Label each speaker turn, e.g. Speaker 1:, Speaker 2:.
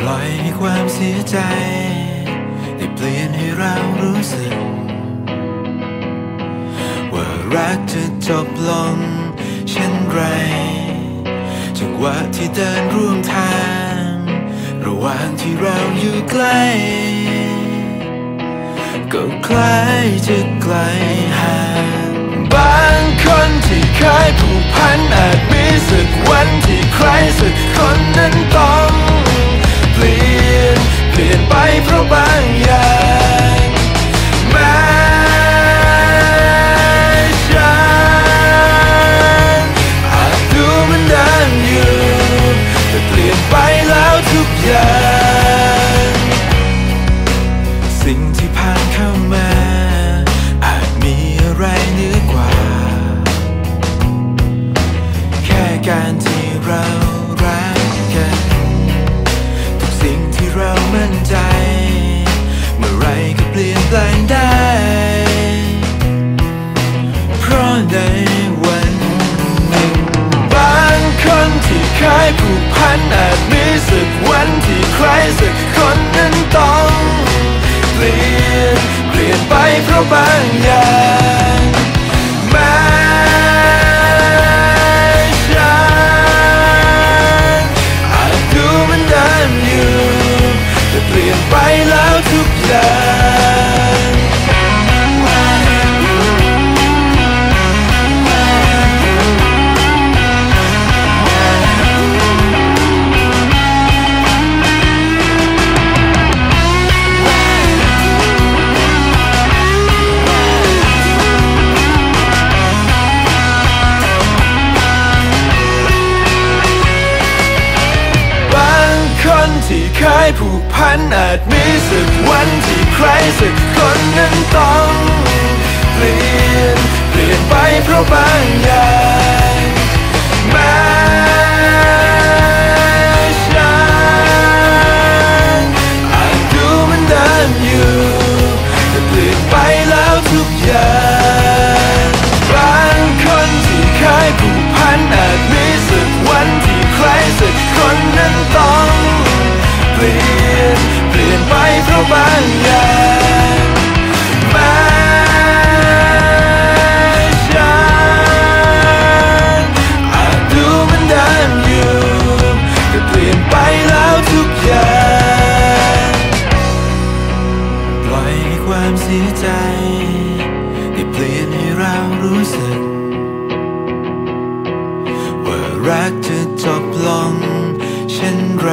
Speaker 1: ปล่อยให้ความเสียใจ ได้เปลี่ยนให้เรารู้สึก ว่ารักจะจบลงเช่นไรจังหวะที่เดินร่วมทาง ระหว่างที่เราอยู่ใกล้ก็คล้ายจะไกลห่างบางคนที่เคยผูกพันอาจมีสักวันที่ใครสักคนนั้น ย่างสิ่งที่ผ่านเข้ามา อาจมีอะไรเหนือกว่า แค่การที่เรารักกัน ทุกสิ่งที่เรามั่นใจ เมื่อไรก็เปลี่ยนแปลงได้ เพราะใน ลี่ยนเปลี่ยนไปเพราะบางอย่าง เคยผูกพันอาจมีสักวันที่ใครสักคนนั้นต้องเปลี่ยน เปลี่ยนไปเพราะบางอย่างแม้ฉันอาจดูมันเดิมอยู่แต่เปลี่ยนไปแล้วทุกอย่างบางคนที่เคยผูกพันอาจมีสักวันที่ใครสักคนนั้นต้อง เปลี่ยน เปลี่ยนไปเพราะบางอย่างแม้ฉันอาจดูเหมันเดิมอยู่แต่เปลี่ยนไปแล้วทุกอย่างปล่อยให้ความเสียใจได้เปลี่ยนให้เรารู้สึก ว่ารักจะจบลงเช่นไร